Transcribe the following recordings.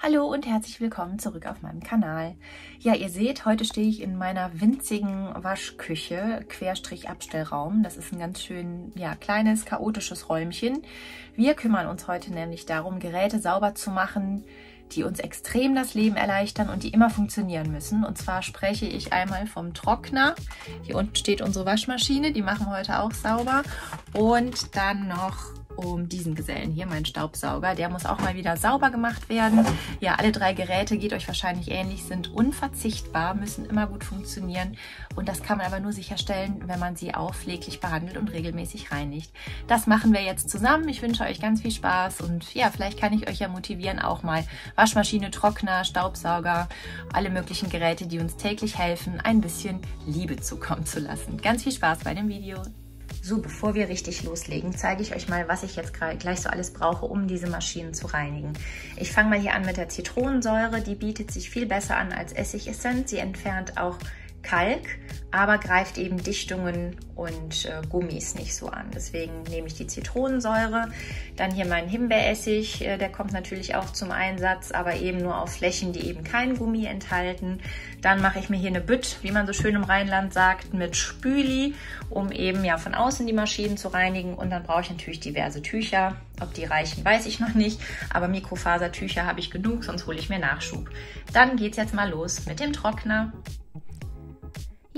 Hallo und herzlich willkommen zurück auf meinem Kanal. Ja, ihr seht, heute stehe ich in meiner winzigen Waschküche, Querstrich Abstellraum. Das ist ein ganz schön, ja, kleines, chaotisches Räumchen. Wir kümmern uns heute nämlich darum, Geräte sauber zu machen, die uns extrem das Leben erleichtern und die immer funktionieren müssen. Und zwar spreche ich einmal vom Trockner. Hier unten steht unsere Waschmaschine, die machen wir heute auch sauber. Und dann noch um diesen Gesellen hier, meinen Staubsauger. Der muss auch mal wieder sauber gemacht werden. Ja, alle drei Geräte, geht euch wahrscheinlich ähnlich, sind unverzichtbar, müssen immer gut funktionieren. Und das kann man aber nur sicherstellen, wenn man sie auch pfleglich behandelt und regelmäßig reinigt. Das machen wir jetzt zusammen. Ich wünsche euch ganz viel Spaß und ja, vielleicht kann ich euch ja motivieren, auch mal Waschmaschine, Trockner, Staubsauger, alle möglichen Geräte, die uns täglich helfen, ein bisschen Liebe zukommen zu lassen. Ganz viel Spaß bei dem Video. So, bevor wir richtig loslegen, zeige ich euch mal, was ich jetzt gleich so alles brauche, um diese Maschinen zu reinigen. Ich fange mal hier an mit der Zitronensäure. Die bietet sich viel besser an als Essigessenz. Sie entfernt auch Kalk, aber greift eben Dichtungen und äh, Gummis nicht so an. Deswegen nehme ich die Zitronensäure. Dann hier meinen Himbeeressig, äh, der kommt natürlich auch zum Einsatz, aber eben nur auf Flächen, die eben kein Gummi enthalten. Dann mache ich mir hier eine Bütt, wie man so schön im Rheinland sagt, mit Spüli, um eben ja von außen die Maschinen zu reinigen. Und dann brauche ich natürlich diverse Tücher. Ob die reichen, weiß ich noch nicht, aber Mikrofasertücher habe ich genug, sonst hole ich mir Nachschub. Dann geht es jetzt mal los mit dem Trockner.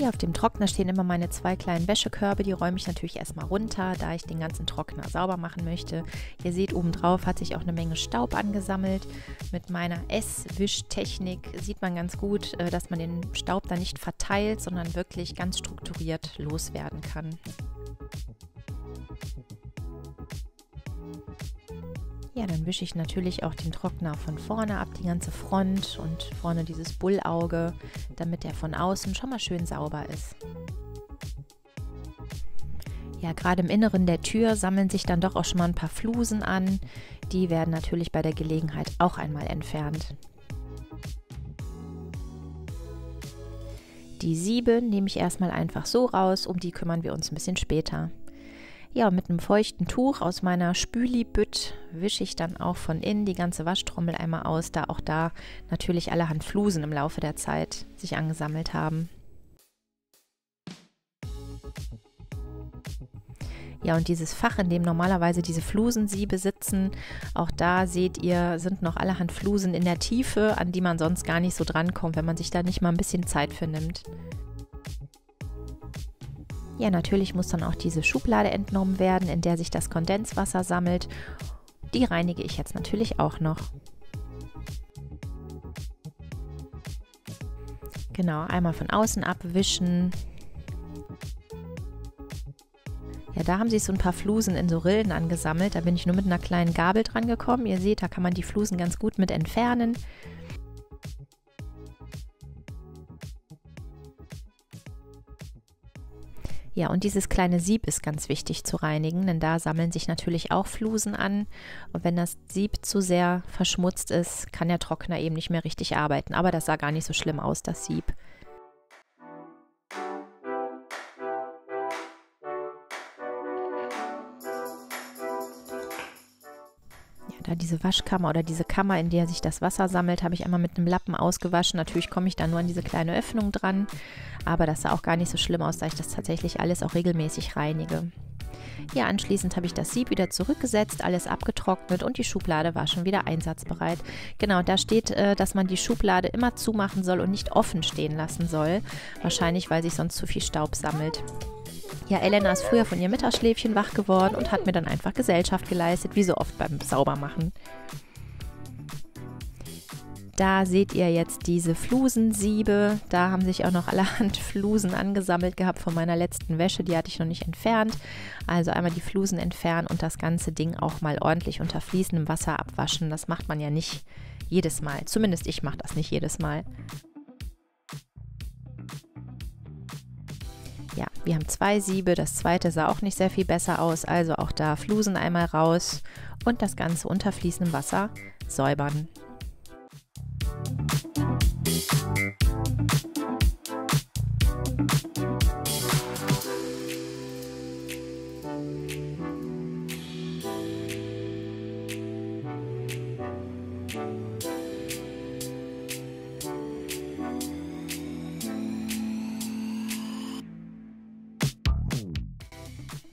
Hier auf dem Trockner stehen immer meine zwei kleinen Wäschekörbe. Die räume ich natürlich erstmal runter, da ich den ganzen Trockner sauber machen möchte. Ihr seht, oben drauf hat sich auch eine Menge Staub angesammelt. Mit meiner S-Wischtechnik sieht man ganz gut, äh, dass man den Staub da nicht verteilt, sondern wirklich ganz strukturiert loswerden kann. Ja, dann wische ich natürlich auch den Trockner von vorne ab, die ganze Front und vorne dieses Bullauge, damit der von außen schon mal schön sauber ist. Ja, gerade im Inneren der Tür sammeln sich dann doch auch schon mal ein paar Flusen an. Die werden natürlich bei der Gelegenheit auch einmal entfernt. Die Siebe nehme ich erstmal einfach so raus, um die kümmern wir uns ein bisschen später. Ja, mit einem feuchten Tuch aus meiner Spülibütt wische ich dann auch von innen die ganze Waschtrommel einmal aus, da auch da natürlich allerhand Flusen im Laufe der Zeit sich angesammelt haben. Ja, und dieses Fach, in dem normalerweise diese Flusensiebe sitzen, auch da seht ihr, sind noch allerhand Flusen in der Tiefe, an die man sonst gar nicht so drankommt, wenn man sich da nicht mal ein bisschen Zeit für nimmt. Ja, natürlich muss dann auch diese Schublade entnommen werden, in der sich das Kondenswasser sammelt. Die reinige ich jetzt natürlich auch noch. Genau, einmal von außen abwischen. Ja, da haben sich so ein paar Flusen in so Rillen angesammelt. Da bin ich nur mit einer kleinen Gabel dran gekommen. Ihr seht, da kann man die Flusen ganz gut mit entfernen. Ja, und dieses kleine Sieb ist ganz wichtig zu reinigen, denn da sammeln sich natürlich auch Flusen an. Und wenn das Sieb zu sehr verschmutzt ist, kann der Trockner eben nicht mehr richtig arbeiten. Aber das sah gar nicht so schlimm aus, das Sieb. Da diese Waschkammer oder diese Kammer, in der sich das Wasser sammelt, habe ich einmal mit einem Lappen ausgewaschen. Natürlich komme ich da nur an diese kleine Öffnung dran, aber das sah auch gar nicht so schlimm aus, da ich das tatsächlich alles auch regelmäßig reinige. Ja, anschließend habe ich das Sieb wieder zurückgesetzt, alles abgetrocknet und die Schublade war schon wieder einsatzbereit. Genau, da steht, äh, dass man die Schublade immer zumachen soll und nicht offen stehen lassen soll. Wahrscheinlich, weil sich sonst zu viel Staub sammelt. Ja, Elena ist früher von ihrem Mittagsschläfchen wach geworden und hat mir dann einfach Gesellschaft geleistet, wie so oft beim Saubermachen. Da seht ihr jetzt diese Flusensiebe. Da haben sich auch noch allerhand Flusen angesammelt gehabt von meiner letzten Wäsche. Die hatte ich noch nicht entfernt. Also einmal die Flusen entfernen und das ganze Ding auch mal ordentlich unter fließendem Wasser abwaschen. Das macht man ja nicht jedes Mal. Zumindest ich mache das nicht jedes Mal. Ja, wir haben zwei Siebe. Das zweite sah auch nicht sehr viel besser aus. Also auch da Flusen einmal raus und das Ganze unter fließendem Wasser säubern.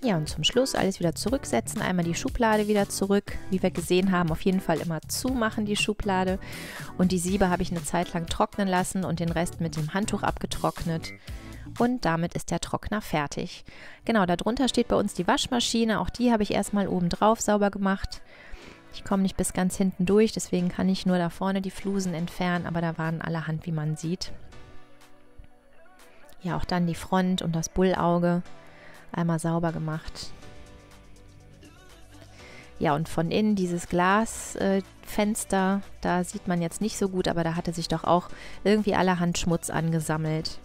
Ja, und zum Schluss alles wieder zurücksetzen. Einmal die Schublade wieder zurück. Wie wir gesehen haben, auf jeden Fall immer zumachen die Schublade. Und die Siebe habe ich eine Zeit lang trocknen lassen und den Rest mit dem Handtuch abgetrocknet. Und damit ist der Trockner fertig. Genau, darunter steht bei uns die Waschmaschine. Auch die habe ich erstmal oben drauf sauber gemacht. Ich komme nicht bis ganz hinten durch, deswegen kann ich nur da vorne die Flusen entfernen, aber da waren allerhand, wie man sieht. Ja, auch dann die Front und das Bullauge einmal sauber gemacht. Ja, und von innen dieses Glasfenster, äh, da sieht man jetzt nicht so gut, aber da hatte sich doch auch irgendwie allerhand Schmutz angesammelt.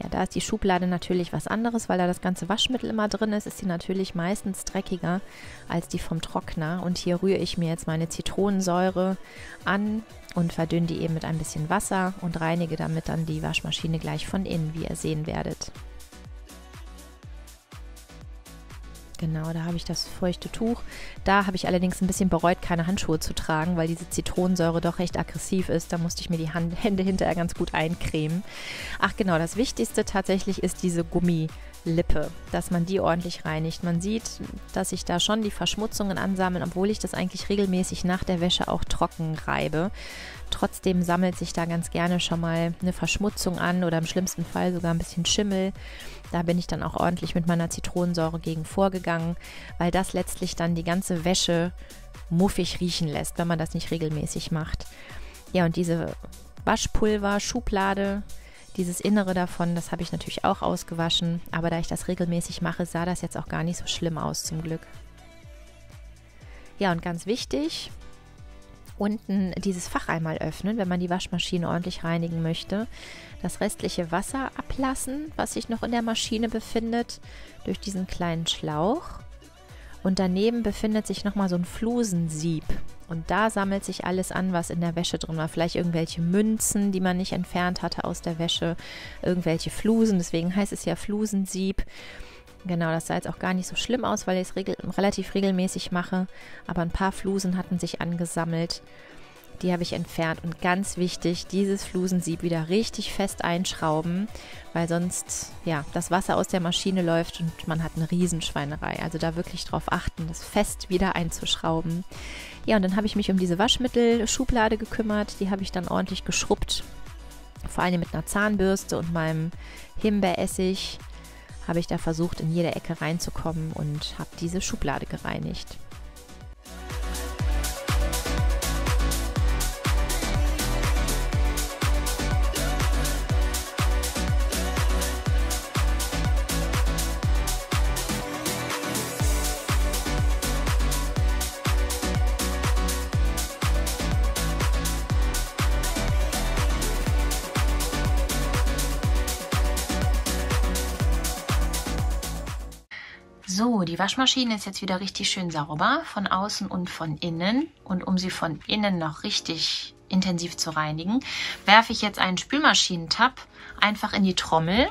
Ja, da ist die Schublade natürlich was anderes, weil da das ganze Waschmittel immer drin ist, ist sie natürlich meistens dreckiger als die vom Trockner. Und hier rühre ich mir jetzt meine Zitronensäure an und verdünne die eben mit ein bisschen Wasser und reinige damit dann die Waschmaschine gleich von innen, wie ihr sehen werdet. Genau, da habe ich das feuchte Tuch. Da habe ich allerdings ein bisschen bereut, keine Handschuhe zu tragen, weil diese Zitronensäure doch recht aggressiv ist. Da musste ich mir die Hand, Hände hinterher ganz gut eincremen. Ach genau, das Wichtigste tatsächlich ist diese Gummilippe, dass man die ordentlich reinigt. Man sieht, dass sich da schon die Verschmutzungen ansammeln, obwohl ich das eigentlich regelmäßig nach der Wäsche auch trocken reibe. Trotzdem sammelt sich da ganz gerne schon mal eine Verschmutzung an oder im schlimmsten Fall sogar ein bisschen Schimmel. Da bin ich dann auch ordentlich mit meiner Zitronensäure gegen vorgegangen, weil das letztlich dann die ganze Wäsche muffig riechen lässt, wenn man das nicht regelmäßig macht. Ja, und diese Waschpulver, Schublade, dieses Innere davon, das habe ich natürlich auch ausgewaschen, aber da ich das regelmäßig mache, sah das jetzt auch gar nicht so schlimm aus zum Glück. Ja, und ganz wichtig, unten dieses Fach einmal öffnen, wenn man die Waschmaschine ordentlich reinigen möchte. Das restliche Wasser ablassen, was sich noch in der Maschine befindet, durch diesen kleinen Schlauch. Und daneben befindet sich nochmal so ein Flusensieb. Und da sammelt sich alles an, was in der Wäsche drin war. Vielleicht irgendwelche Münzen, die man nicht entfernt hatte aus der Wäsche, irgendwelche Flusen. Deswegen heißt es ja Flusensieb. Genau, das sah jetzt auch gar nicht so schlimm aus, weil ich es regel relativ regelmäßig mache. Aber ein paar Flusen hatten sich angesammelt. Die habe ich entfernt. Und ganz wichtig, dieses Flusensieb wieder richtig fest einschrauben, weil sonst ja das Wasser aus der Maschine läuft und man hat eine Riesenschweinerei. Also da wirklich drauf achten, das fest wieder einzuschrauben. Ja, und dann habe ich mich um diese Waschmittelschublade gekümmert. Die habe ich dann ordentlich geschrubbt. Vor allem mit einer Zahnbürste und meinem Himbeeressig habe ich da versucht, in jede Ecke reinzukommen und habe diese Schublade gereinigt. So, die Waschmaschine ist jetzt wieder richtig schön sauber, von außen und von innen. Und um sie von innen noch richtig intensiv zu reinigen, werfe ich jetzt einen Spülmaschinentab einfach in die Trommel.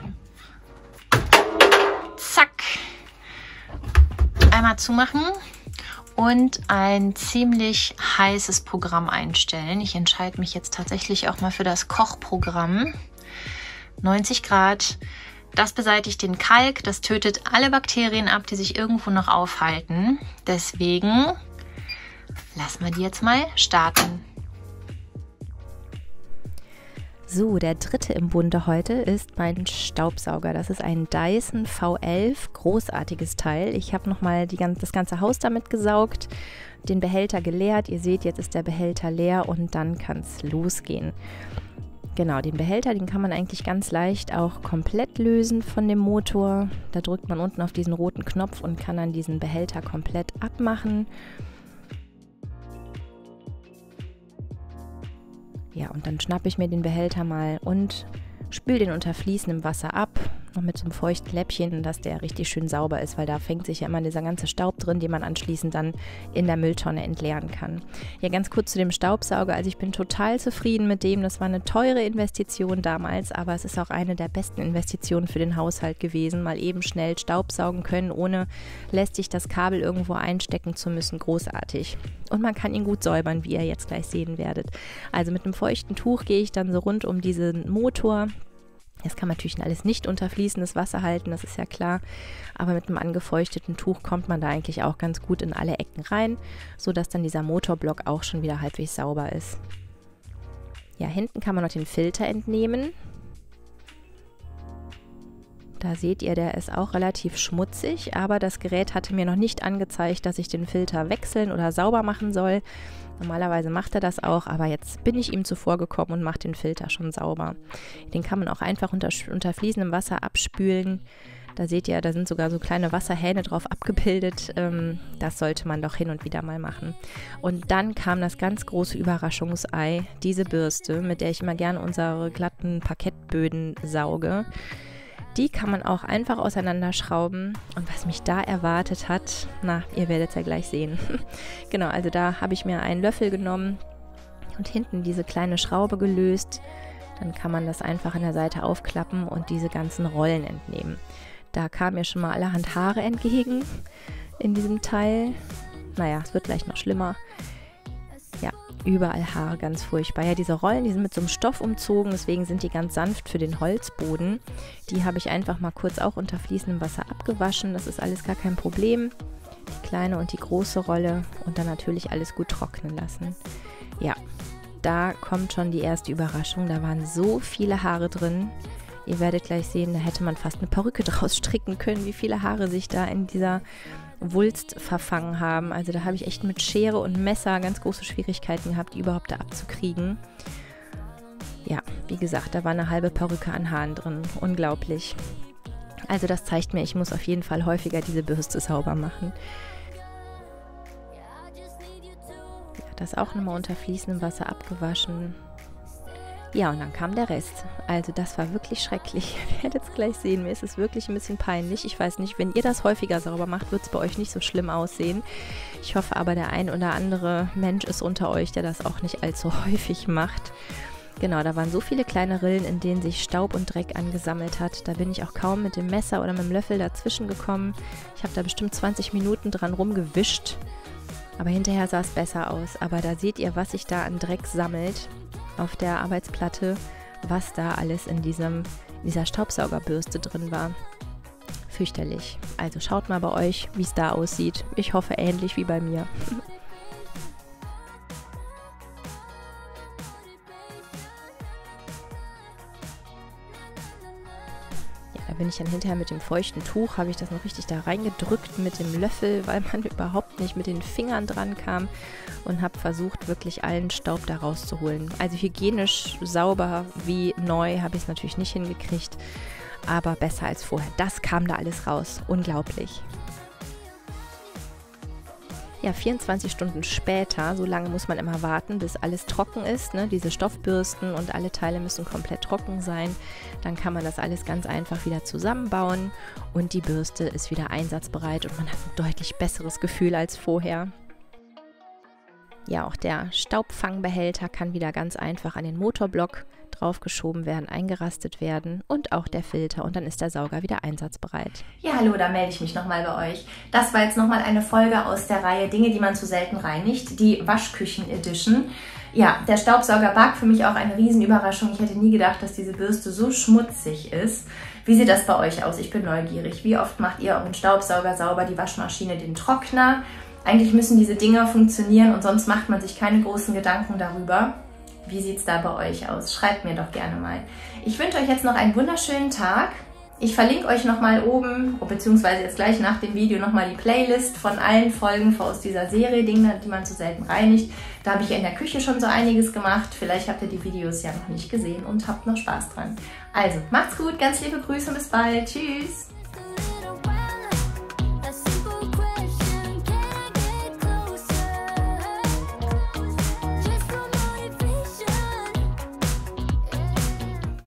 Zack. Einmal zumachen und ein ziemlich heißes Programm einstellen. Ich entscheide mich jetzt tatsächlich auch mal für das Kochprogramm. 90 Grad. Das beseitigt den Kalk, das tötet alle Bakterien ab, die sich irgendwo noch aufhalten. Deswegen lassen wir die jetzt mal starten. So, der dritte im Bunde heute ist mein Staubsauger. Das ist ein Dyson V11, großartiges Teil. Ich habe nochmal das ganze Haus damit gesaugt, den Behälter geleert. Ihr seht, jetzt ist der Behälter leer und dann kann es losgehen. Genau, den Behälter, den kann man eigentlich ganz leicht auch komplett lösen von dem Motor. Da drückt man unten auf diesen roten Knopf und kann dann diesen Behälter komplett abmachen. Ja, und dann schnappe ich mir den Behälter mal und spüle den unter fließendem Wasser ab. Noch mit so einem feuchten Läppchen, dass der richtig schön sauber ist, weil da fängt sich ja immer dieser ganze Staub drin, den man anschließend dann in der Mülltonne entleeren kann. Ja, ganz kurz zu dem Staubsauger. Also ich bin total zufrieden mit dem. Das war eine teure Investition damals, aber es ist auch eine der besten Investitionen für den Haushalt gewesen. Mal eben schnell Staubsaugen können, ohne lästig das Kabel irgendwo einstecken zu müssen. Großartig. Und man kann ihn gut säubern, wie ihr jetzt gleich sehen werdet. Also mit einem feuchten Tuch gehe ich dann so rund um diesen Motor, Jetzt kann man natürlich alles nicht unter fließendes Wasser halten, das ist ja klar. Aber mit einem angefeuchteten Tuch kommt man da eigentlich auch ganz gut in alle Ecken rein, sodass dann dieser Motorblock auch schon wieder halbwegs sauber ist. Ja, hinten kann man noch den Filter entnehmen. Da seht ihr, der ist auch relativ schmutzig, aber das Gerät hatte mir noch nicht angezeigt, dass ich den Filter wechseln oder sauber machen soll. Normalerweise macht er das auch, aber jetzt bin ich ihm zuvor gekommen und mache den Filter schon sauber. Den kann man auch einfach unter, unter fließendem Wasser abspülen. Da seht ihr, da sind sogar so kleine Wasserhähne drauf abgebildet. Ähm, das sollte man doch hin und wieder mal machen. Und dann kam das ganz große Überraschungsei, diese Bürste, mit der ich immer gerne unsere glatten Parkettböden sauge. Die kann man auch einfach auseinanderschrauben. Und was mich da erwartet hat, na, ihr werdet es ja gleich sehen. genau, also da habe ich mir einen Löffel genommen und hinten diese kleine Schraube gelöst. Dann kann man das einfach an der Seite aufklappen und diese ganzen Rollen entnehmen. Da kam mir schon mal allerhand Haare entgegen in diesem Teil. Naja, es wird gleich noch schlimmer überall Haare, ganz furchtbar. Ja, diese Rollen, die sind mit so einem Stoff umzogen, deswegen sind die ganz sanft für den Holzboden. Die habe ich einfach mal kurz auch unter fließendem Wasser abgewaschen. Das ist alles gar kein Problem. Die kleine und die große Rolle und dann natürlich alles gut trocknen lassen. Ja, da kommt schon die erste Überraschung. Da waren so viele Haare drin. Ihr werdet gleich sehen, da hätte man fast eine Perücke draus stricken können, wie viele Haare sich da in dieser Wulst verfangen haben. Also da habe ich echt mit Schere und Messer ganz große Schwierigkeiten gehabt, die überhaupt da abzukriegen. Ja, wie gesagt, da war eine halbe Perücke an Haaren drin. Unglaublich. Also das zeigt mir, ich muss auf jeden Fall häufiger diese Bürste sauber machen. Ja, das auch nochmal unter fließendem Wasser abgewaschen. Ja, und dann kam der Rest. Also das war wirklich schrecklich. Ihr werdet es gleich sehen. Mir ist es wirklich ein bisschen peinlich. Ich weiß nicht, wenn ihr das häufiger sauber macht, wird es bei euch nicht so schlimm aussehen. Ich hoffe aber, der ein oder andere Mensch ist unter euch, der das auch nicht allzu häufig macht. Genau, da waren so viele kleine Rillen, in denen sich Staub und Dreck angesammelt hat. Da bin ich auch kaum mit dem Messer oder mit dem Löffel dazwischen gekommen. Ich habe da bestimmt 20 Minuten dran rumgewischt. Aber hinterher sah es besser aus. Aber da seht ihr, was sich da an Dreck sammelt auf der Arbeitsplatte, was da alles in diesem, dieser Staubsaugerbürste drin war. Fürchterlich. Also schaut mal bei euch, wie es da aussieht. Ich hoffe ähnlich wie bei mir. bin ich dann hinterher mit dem feuchten Tuch, habe ich das noch richtig da reingedrückt mit dem Löffel, weil man überhaupt nicht mit den Fingern dran kam und habe versucht, wirklich allen Staub da rauszuholen. Also hygienisch sauber wie neu habe ich es natürlich nicht hingekriegt, aber besser als vorher. Das kam da alles raus. Unglaublich ja, 24 Stunden später, so lange muss man immer warten, bis alles trocken ist. Ne? Diese Stoffbürsten und alle Teile müssen komplett trocken sein. Dann kann man das alles ganz einfach wieder zusammenbauen und die Bürste ist wieder einsatzbereit und man hat ein deutlich besseres Gefühl als vorher. Ja, auch der Staubfangbehälter kann wieder ganz einfach an den Motorblock draufgeschoben werden, eingerastet werden und auch der Filter und dann ist der Sauger wieder einsatzbereit. Ja, hallo, da melde ich mich nochmal bei euch. Das war jetzt nochmal eine Folge aus der Reihe Dinge, die man zu selten reinigt, die Waschküchen-Edition. Ja, der Staubsauger war für mich auch eine Riesenüberraschung. Ich hätte nie gedacht, dass diese Bürste so schmutzig ist. Wie sieht das bei euch aus? Ich bin neugierig. Wie oft macht ihr euren Staubsauger sauber, die Waschmaschine, den Trockner? Eigentlich müssen diese Dinger funktionieren und sonst macht man sich keine großen Gedanken darüber. Wie sieht es da bei euch aus? Schreibt mir doch gerne mal. Ich wünsche euch jetzt noch einen wunderschönen Tag. Ich verlinke euch nochmal oben, beziehungsweise jetzt gleich nach dem Video nochmal die Playlist von allen Folgen aus dieser Serie, Dinge, die man zu selten reinigt. Da habe ich in der Küche schon so einiges gemacht. Vielleicht habt ihr die Videos ja noch nicht gesehen und habt noch Spaß dran. Also, macht's gut, ganz liebe Grüße und bis bald. Tschüss!